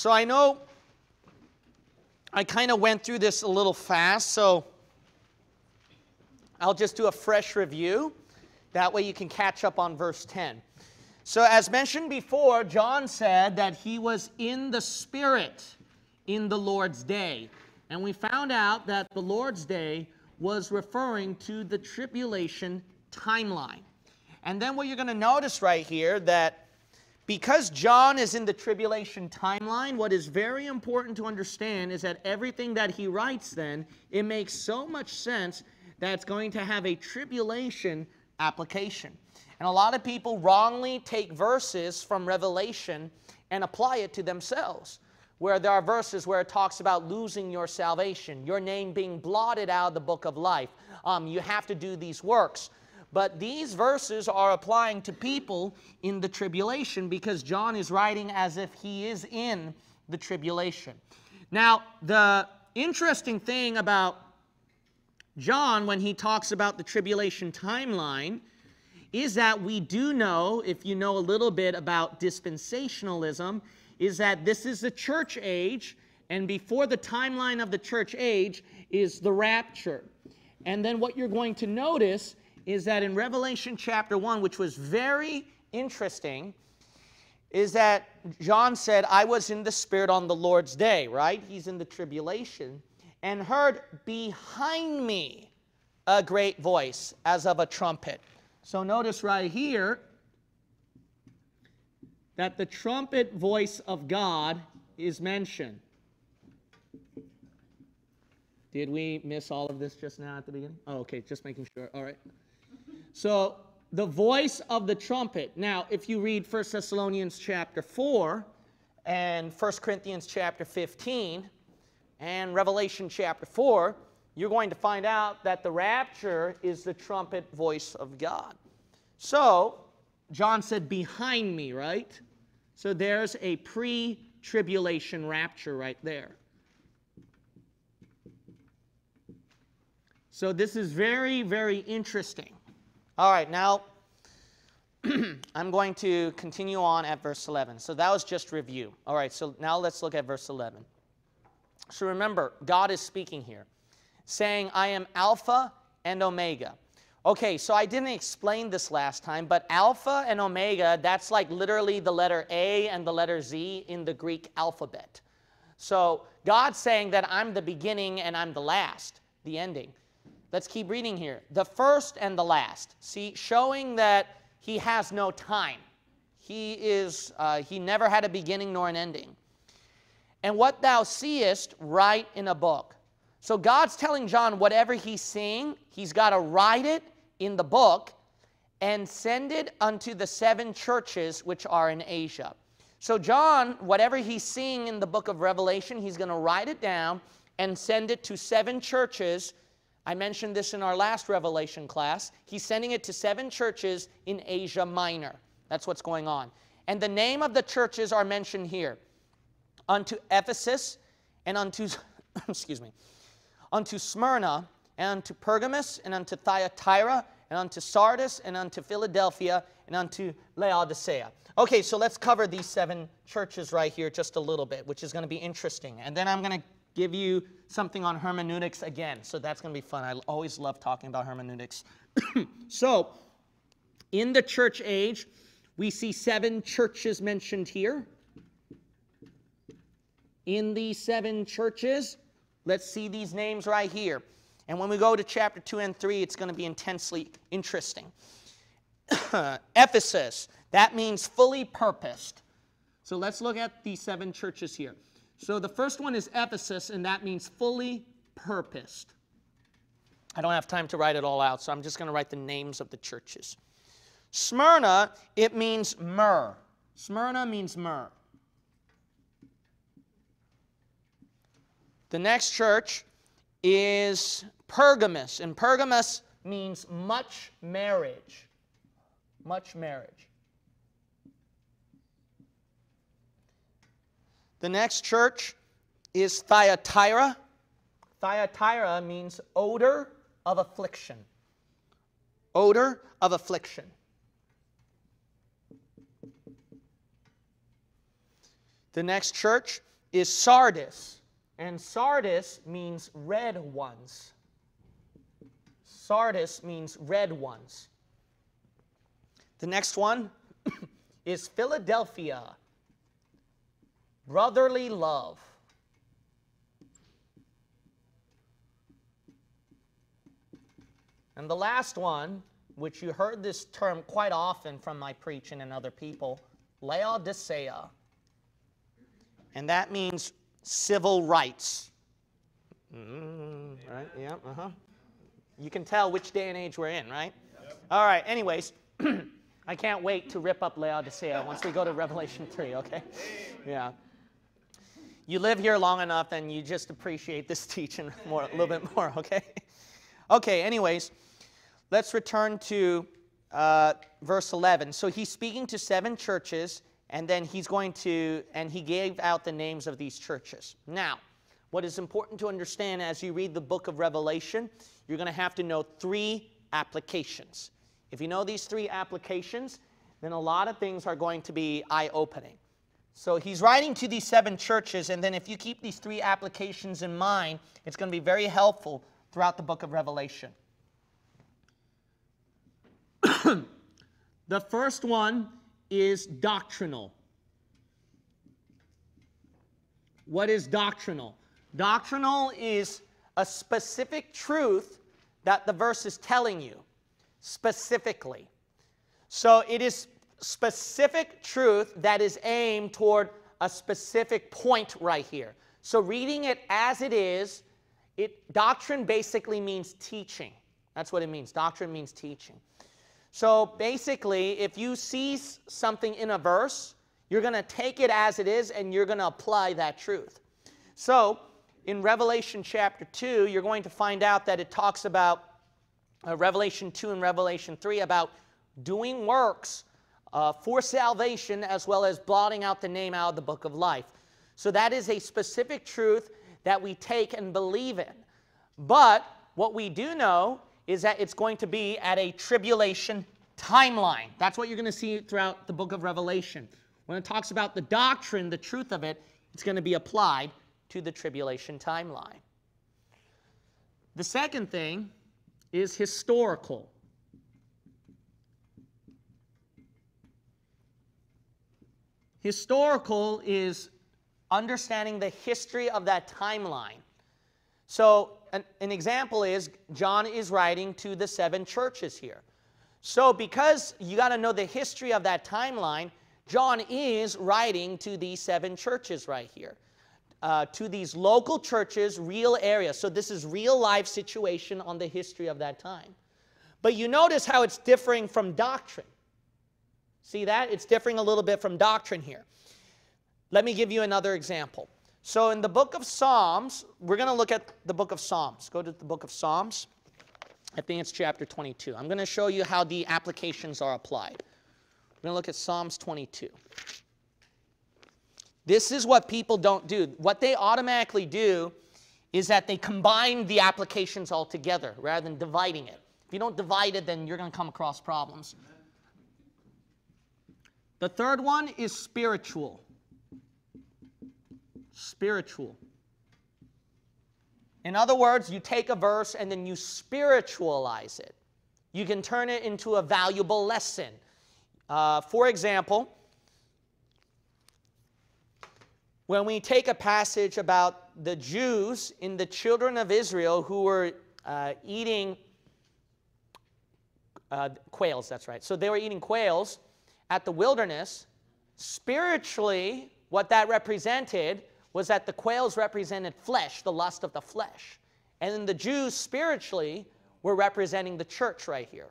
So I know I kind of went through this a little fast, so I'll just do a fresh review. That way you can catch up on verse 10. So, as mentioned before, John said that he was in the Spirit in the Lord's day. And we found out that the Lord's day was referring to the tribulation timeline. And then what you're going to notice right here that because John is in the tribulation timeline, what is very important to understand is that everything that he writes then, it makes so much sense that it's going to have a tribulation application. And a lot of people wrongly take verses from Revelation and apply it to themselves. Where there are verses where it talks about losing your salvation, your name being blotted out of the book of life. Um, you have to do these works. But these verses are applying to people in the tribulation because John is writing as if he is in the tribulation. Now, the interesting thing about John, when he talks about the tribulation timeline, is that we do know, if you know a little bit about dispensationalism, is that this is the church age, and before the timeline of the church age is the rapture. And then what you're going to notice is that in Revelation chapter 1, which was very interesting, is that John said, I was in the Spirit on the Lord's day, right? He's in the tribulation, and heard behind me a great voice as of a trumpet. So notice right here that the trumpet voice of God is mentioned. Did we miss all of this just now at the beginning? Oh, okay, just making sure. All right. So the voice of the trumpet. Now, if you read 1 Thessalonians chapter 4 and 1 Corinthians chapter 15 and Revelation chapter 4, you're going to find out that the rapture is the trumpet voice of God. So, John said, behind me, right? So there's a pre tribulation rapture right there. So this is very, very interesting. All right, now I'm going to continue on at verse 11. So that was just review. All right, so now let's look at verse 11. So remember, God is speaking here, saying, I am Alpha and Omega. Okay, so I didn't explain this last time, but Alpha and Omega, that's like literally the letter A and the letter Z in the Greek alphabet. So God's saying that I'm the beginning and I'm the last, the ending. Let's keep reading here. The first and the last. See, showing that he has no time. He is, uh, he never had a beginning nor an ending. And what thou seest, write in a book. So God's telling John whatever he's seeing, he's got to write it in the book and send it unto the seven churches which are in Asia. So John, whatever he's seeing in the book of Revelation, he's going to write it down and send it to seven churches I mentioned this in our last Revelation class. He's sending it to seven churches in Asia Minor. That's what's going on. And the name of the churches are mentioned here unto Ephesus and unto, excuse me, unto Smyrna and unto Pergamos and unto Thyatira and unto Sardis and unto Philadelphia and unto Laodicea. Okay, so let's cover these seven churches right here just a little bit, which is going to be interesting. And then I'm going to give you something on hermeneutics again. So that's going to be fun. I always love talking about hermeneutics. so, in the church age, we see seven churches mentioned here. In these seven churches, let's see these names right here. And when we go to chapter 2 and 3, it's going to be intensely interesting. Ephesus, that means fully purposed. So let's look at these seven churches here. So the first one is Ephesus, and that means fully purposed. I don't have time to write it all out, so I'm just going to write the names of the churches. Smyrna, it means myrrh. Smyrna means myrrh. The next church is Pergamus, and Pergamus means much marriage. Much marriage. The next church is Thyatira. Thyatira means odor of affliction. Odor of affliction. The next church is Sardis. And Sardis means red ones. Sardis means red ones. The next one is Philadelphia. Brotherly love. And the last one, which you heard this term quite often from my preaching and other people, Laodicea. And that means civil rights. Mm, right? Yeah, uh huh. You can tell which day and age we're in, right? Yep. All right, anyways, I can't wait to rip up Laodicea once we go to Revelation 3, okay? Yeah. You live here long enough and you just appreciate this teaching more, a little bit more, okay? Okay, anyways, let's return to uh, verse 11. So he's speaking to seven churches and then he's going to, and he gave out the names of these churches. Now, what is important to understand as you read the book of Revelation, you're going to have to know three applications. If you know these three applications, then a lot of things are going to be eye opening. So he's writing to these seven churches, and then if you keep these three applications in mind, it's going to be very helpful throughout the book of Revelation. the first one is doctrinal. What is doctrinal? Doctrinal is a specific truth that the verse is telling you specifically. So it is specific truth that is aimed toward a specific point right here. So reading it as it is, it doctrine basically means teaching. That's what it means. Doctrine means teaching. So basically, if you see something in a verse, you're going to take it as it is and you're going to apply that truth. So in Revelation chapter 2, you're going to find out that it talks about uh, Revelation 2 and Revelation 3 about doing works uh, for salvation as well as blotting out the name out of the book of life. So that is a specific truth that we take and believe in. But what we do know is that it's going to be at a tribulation timeline. That's what you're going to see throughout the book of Revelation. When it talks about the doctrine, the truth of it, it's going to be applied to the tribulation timeline. The second thing is historical. Historical is understanding the history of that timeline. So an, an example is John is writing to the seven churches here. So because you got to know the history of that timeline, John is writing to these seven churches right here. Uh, to these local churches, real areas. So this is real life situation on the history of that time. But you notice how it's differing from doctrine. See that? It's differing a little bit from doctrine here. Let me give you another example. So in the book of Psalms, we're going to look at the book of Psalms. Go to the book of Psalms. I think it's chapter 22. I'm going to show you how the applications are applied. We're going to look at Psalms 22. This is what people don't do. What they automatically do is that they combine the applications all together rather than dividing it. If you don't divide it, then you're going to come across problems. The third one is spiritual spiritual. In other words, you take a verse and then you spiritualize it. You can turn it into a valuable lesson. Uh, for example, when we take a passage about the Jews in the children of Israel who were uh, eating uh, quails, that's right. So they were eating quails at the wilderness. Spiritually, what that represented was that the quails represented flesh, the lust of the flesh. And then the Jews spiritually were representing the church right here.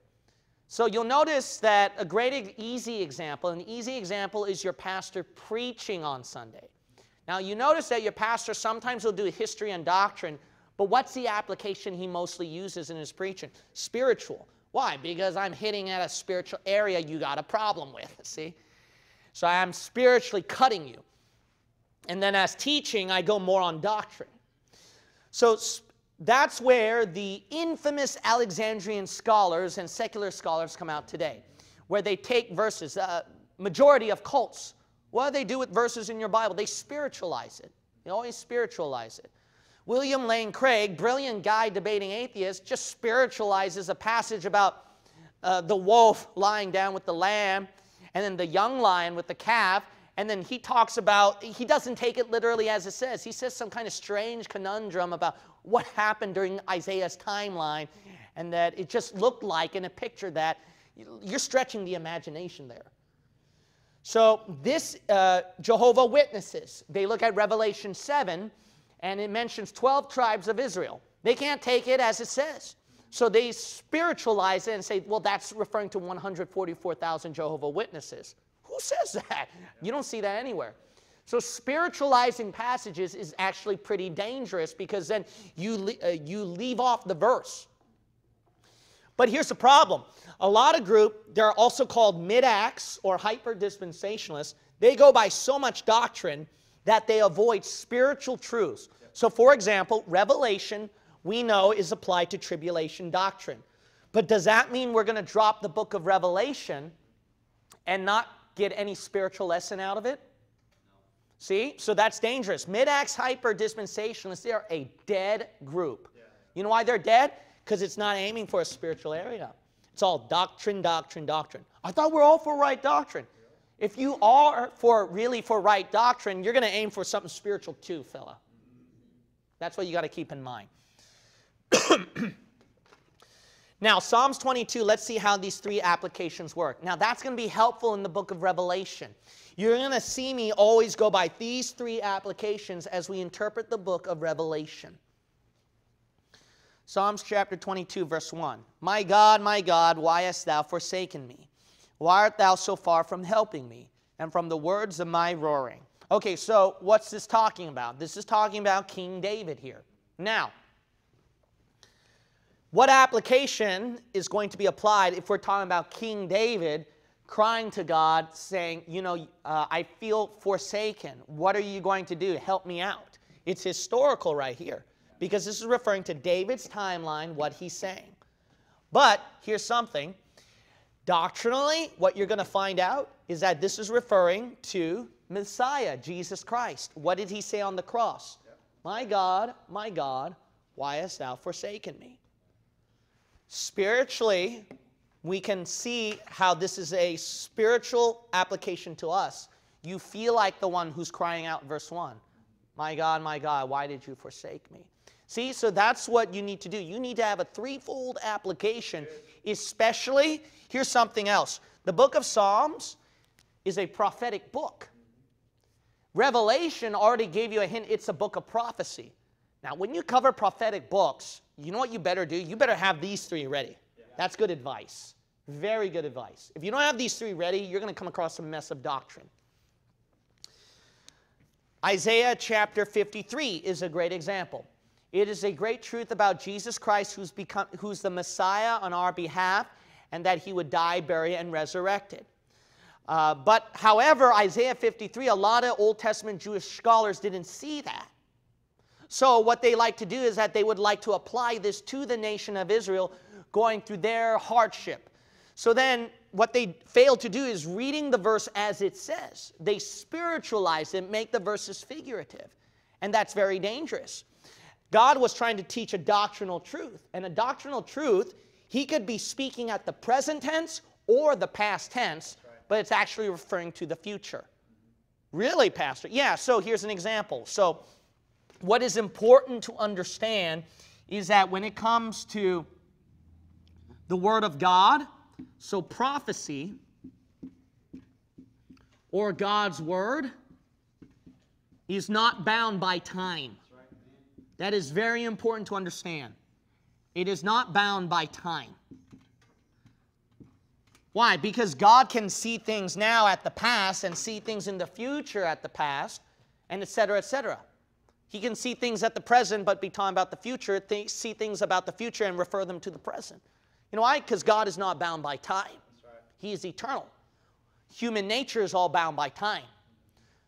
So you'll notice that a great easy example, an easy example is your pastor preaching on Sunday. Now you notice that your pastor sometimes will do history and doctrine, but what's the application he mostly uses in his preaching? Spiritual. Why? Because I'm hitting at a spiritual area you got a problem with, see? So I'm spiritually cutting you. And then as teaching, I go more on doctrine. So that's where the infamous Alexandrian scholars and secular scholars come out today, where they take verses. Uh, majority of cults What do they do with verses in your Bible? They spiritualize it. They always spiritualize it. William Lane Craig, brilliant guy debating atheists, just spiritualizes a passage about uh, the wolf lying down with the lamb and then the young lion with the calf. And then he talks about, he doesn't take it literally as it says. He says some kind of strange conundrum about what happened during Isaiah's timeline and that it just looked like in a picture that you're stretching the imagination there. So this uh, Jehovah Witnesses, they look at Revelation 7 and it mentions 12 tribes of Israel. They can't take it as it says. So they spiritualize it and say, well, that's referring to 144,000 Jehovah Witnesses. Who says that? You don't see that anywhere. So spiritualizing passages is actually pretty dangerous because then you, uh, you leave off the verse. But here's the problem. A lot of group, they're also called mid-acts or hyper-dispensationalists. They go by so much doctrine that they avoid spiritual truths. So for example, Revelation we know is applied to tribulation doctrine. But does that mean we're going to drop the book of Revelation and not get any spiritual lesson out of it? See? So that's dangerous. Mid-acts hyper dispensationalists, they are a dead group. Yeah. You know why they're dead? Because it's not aiming for a spiritual area. It's all doctrine, doctrine, doctrine. I thought we're all for right doctrine. If you are for really for right doctrine, you're going to aim for something spiritual too, fella. That's what you got to keep in mind. now, Psalms 22, let's see how these three applications work. Now, that's going to be helpful in the book of Revelation. You're going to see me always go by these three applications as we interpret the book of Revelation. Psalms chapter 22, verse 1. My God, my God, why hast thou forsaken me? Why art thou so far from helping me and from the words of my roaring? Okay, so what's this talking about? This is talking about King David here. Now, what application is going to be applied if we're talking about King David crying to God, saying, You know, uh, I feel forsaken. What are you going to do? Help me out. It's historical right here because this is referring to David's timeline, what he's saying. But here's something doctrinally, what you're going to find out is that this is referring to Messiah, Jesus Christ. What did he say on the cross? My God, my God, why hast thou forsaken me? Spiritually, we can see how this is a spiritual application to us. You feel like the one who's crying out, verse 1 My God, my God, why did you forsake me? See, so that's what you need to do. You need to have a threefold application, especially, here's something else. The book of Psalms is a prophetic book. Revelation already gave you a hint, it's a book of prophecy. Now, when you cover prophetic books, you know what you better do? You better have these three ready. That's good advice. Very good advice. If you don't have these three ready, you're going to come across a mess of doctrine. Isaiah chapter 53 is a great example. It is a great truth about Jesus Christ who's, become, who's the Messiah on our behalf and that he would die, bury, and resurrected. Uh, but however, Isaiah 53, a lot of Old Testament Jewish scholars didn't see that. So what they like to do is that they would like to apply this to the nation of Israel going through their hardship. So then what they fail to do is reading the verse as it says. They spiritualize it, make the verses figurative. And that's very dangerous. God was trying to teach a doctrinal truth. And a doctrinal truth, he could be speaking at the present tense or the past tense, but it's actually referring to the future. Really, Pastor? Yeah, so here's an example. So what is important to understand is that when it comes to the Word of God, so prophecy or God's Word is not bound by time. That is very important to understand. It is not bound by time. Why? Because God can see things now at the past and see things in the future at the past, and etc., etc. He can see things at the present, but be talking about the future, th see things about the future and refer them to the present. You know why? Because God is not bound by time. Right. He is eternal. Human nature is all bound by time.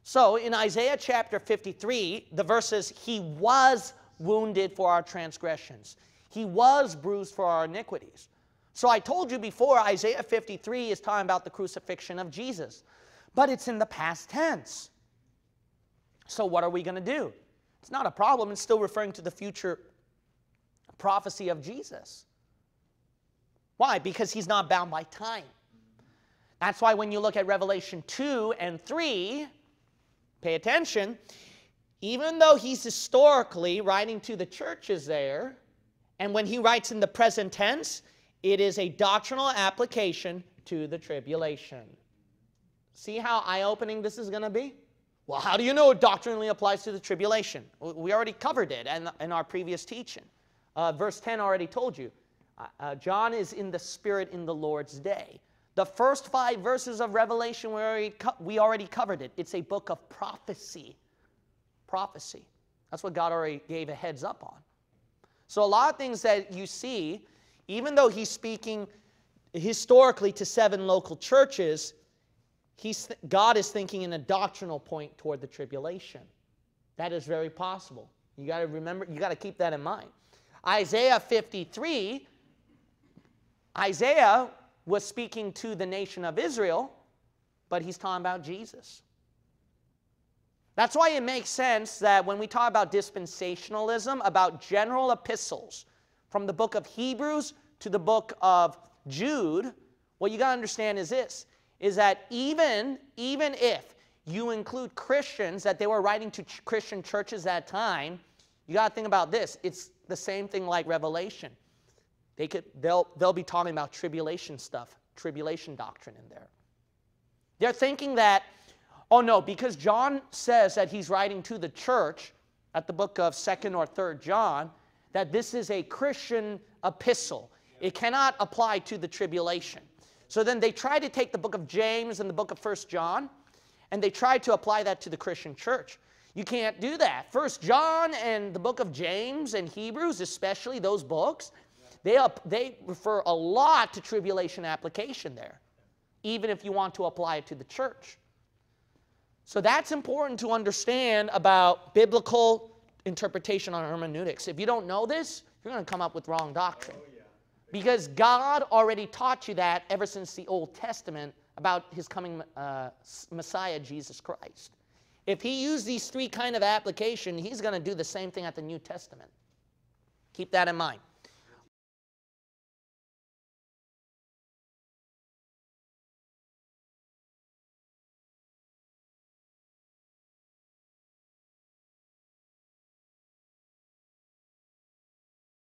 So in Isaiah chapter 53, the verse says, He was wounded for our transgressions. He was bruised for our iniquities. So I told you before, Isaiah 53 is talking about the crucifixion of Jesus. but it's in the past tense. So, what are we going to do? It's not a problem, it's still referring to the future prophecy of Jesus. Why? Because he's not bound by time. That's why when you look at Revelation 2 and 3, pay attention, even though he's historically writing to the churches there, and when he writes in the present tense, it is a doctrinal application to the tribulation. See how eye opening this is going to be? Well, how do you know it doctrinally applies to the tribulation? We already covered it in, our previous teaching. Uh, verse 10 already told you. Uh, uh, John is in the Spirit in the Lord's day. The first five verses of Revelation, we already, we already covered it. It's a book of prophecy. Prophecy. That's what God already gave a heads up on. So, a lot of things that you see, even though he's speaking historically to seven local churches, he's, God is thinking in a doctrinal point toward the tribulation. That is very possible. You got to remember, you got to keep that in mind. Isaiah 53, Isaiah was speaking to the nation of Israel, but he's talking about Jesus. That's why it makes sense that when we talk about dispensationalism, about general epistles, from the book of Hebrews to the book of Jude, what you got to understand is this is that even, even if you include Christians that they were writing to ch- Christian churches at that time, you got to think about this. It's the same thing like Revelation. They could, they'll, they'll be talking about tribulation stuff, tribulation doctrine in there. They're thinking that, oh no, because John says that he's writing to the church at the book of 2nd or 3rd John, that this is a Christian epistle. It cannot apply to the tribulation. So then they try to take the book of James and the book of First John, and they try to apply that to the Christian church. You can't do that. First John and the book of James and Hebrews, especially those books, they, up, they refer a lot to tribulation application there, even if you want to apply it to the church. So that's important to understand about biblical interpretation on hermeneutics. If you don't know this, you're going to come up with wrong doctrine. Oh, because God already taught you that ever since the Old Testament about his coming uh, Messiah, Jesus Christ. If he used these three kind of application, he's going to do the same thing at the New Testament. Keep that in mind.